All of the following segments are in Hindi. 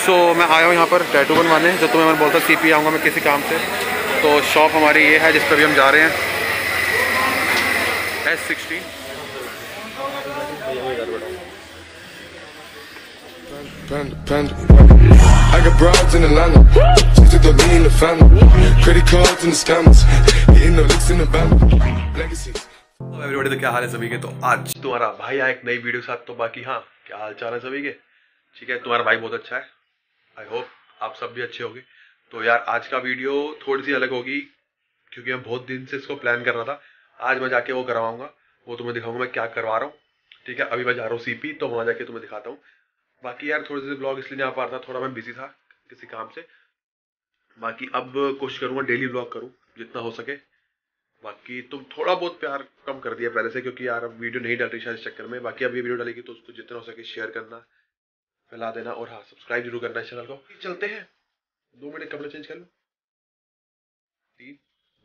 सो so, मैं आया हूँ यहाँ पर टैटू बनवाने जो तुम्हें मैं बोलता सी पी आऊँगा मैं किसी काम से तो शॉप हमारी ये है जिस पर भी हम जा रहे हैं S sixteen I got broads in Atlanta. Just took the lean in the family. Credit cards and the scammers. Hitting the licks in the band. Legacies. Everybody तो क्या हाल है सभी के तो आज तुम्हारा भाई आया एक नई वीडियो के साथ तो बाकी हाँ क्या हाल चाल है सभी के ठीक है तुम्हारा भाई बहुत अच्छा है आई होप आप सब भी अच्छे होंगे। तो यार, आज का वीडियो थोड़ी सी अलग होगी, क्योंकि मैं बहुत दिन से इसको प्लान कर रहा था। आज मैं जाके वो करवाऊँगा, वो तुम्हें दिखाऊँगा मैं क्या करवा रहा हूँ। ठीक है, अभी मैं जा रहा हूँ सीपी तो वहाँ जाके तुम्हें दिखाता हूँ। बाकी यार, थोड़े से ब्लॉग इसलिए नहीं आ पा रहा था, थोड़ा मैं बिज़ी था किसी काम से। बाकी अब कोशिश करूँगा डेली ब्लॉग करूँ, जितना हो सके। बाकी तुम थोड़ा बहुत प्यार कम कर दिया पहले से, क्योंकि यार अब वीडियो नहीं डाल रही शायद इस चक्कर में। बाकी अब ये वीडियो डालेगी तो उसको जितना हो सके शेयर करना। फैला देना और हाँ सब्सक्राइब ज़रूर करना इस चैनल को। चलते हैं। दो मिनट कपड़े चेंज कर लो। तीन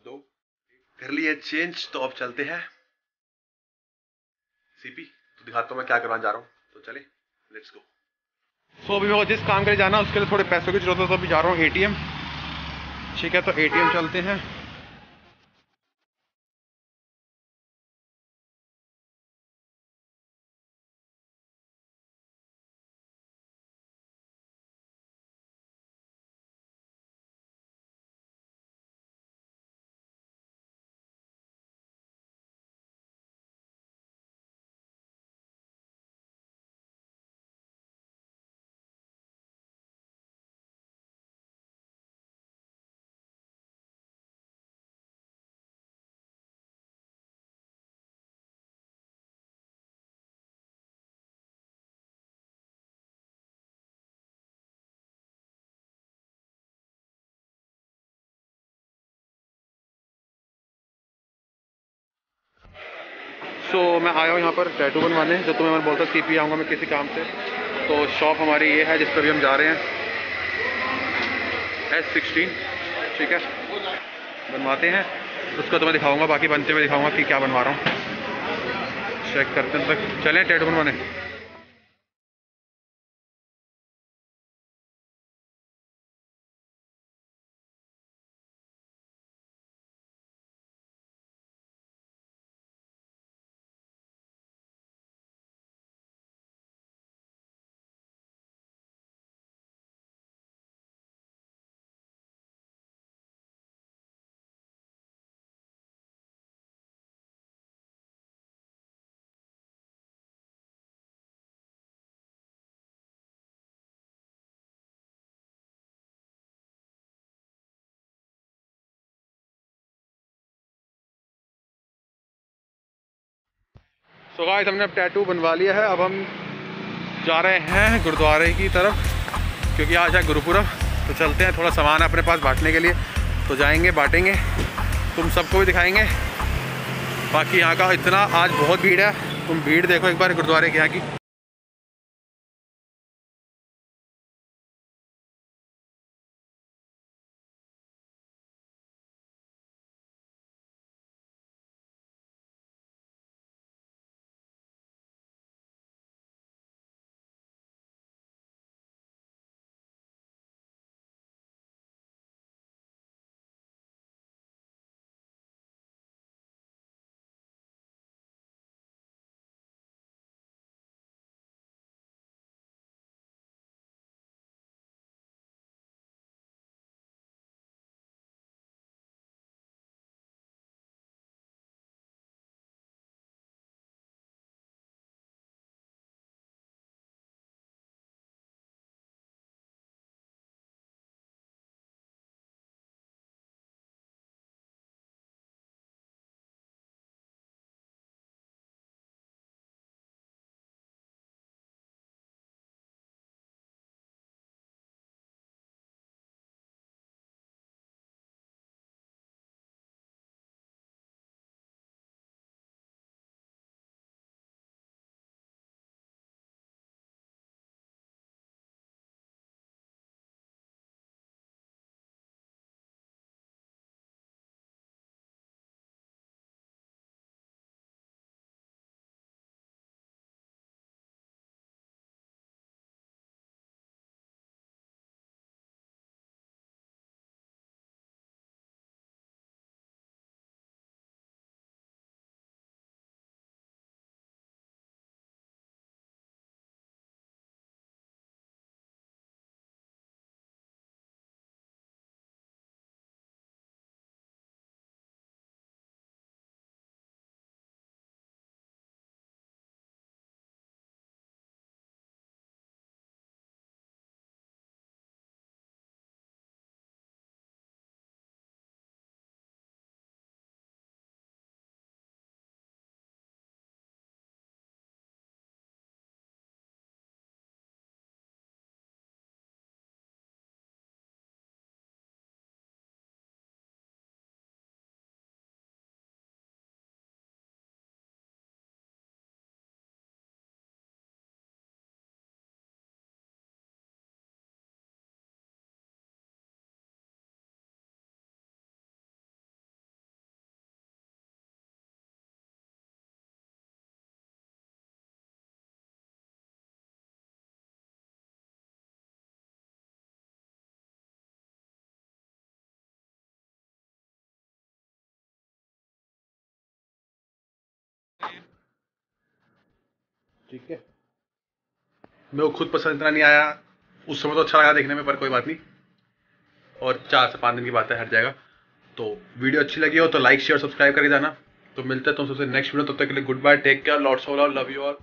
दो। कर लिए चेंज तो अब चलते हैं। सीपी तो दिखाता हूँ मैं क्या करवाने जा रहा हूँ। तो चले लेट्स गो सो so, अभी मेरे को जिस काम के लिए जाना उसके लिए थोड़े पैसों की ज़रूरत है तो अभी जा रहा हूँ एटीएम ठीक है तो एटीएम चलते हैं। सो so, मैं आया हूँ यहाँ पर टैटू बनवाने। जो तुम्हें मैंने बोलता सी पी आऊँगा मैं किसी काम से। तो शॉप हमारी ये है जिस पर भी हम जा रहे हैं। एस सिक्सटीन ठीक है? बनवाते हैं। उसका तो मैं दिखाऊँगा बाकी बनते हुए दिखाऊँगा कि क्या बनवा रहा हूँ। चेक करते हैं तक चलें टैटू बनवाने। सो so गाइस हमने अब टैटू बनवा लिया है। अब हम जा रहे हैं गुरुद्वारे की तरफ़, क्योंकि आज है गुरुपुरब। तो चलते हैं, थोड़ा सामान अपने पास बांटने के लिए। तो जाएँगे, बांटेंगे। तुम सबको भी दिखाएँगे। बाकी यहाँ का इतना, आज बहुत भीड़ है। तुम भीड़ देखो एक बार गुरुद्वारे के यहाँ की। ठीक है। मेरे को खुद पसंद इतना नहीं आया। उस समय तो अच्छा लगा देखने में, पर कोई बात नहीं। और चार से पाँच दिन की बात है, हट जाएगा। तो वीडियो अच्छी लगी हो तो लाइक शेयर सब्सक्राइब करके जाना। तो मिलते हैं तुम सबसे नेक्स्ट वीडियो तब तक के लिए goodbye take care lots of love you all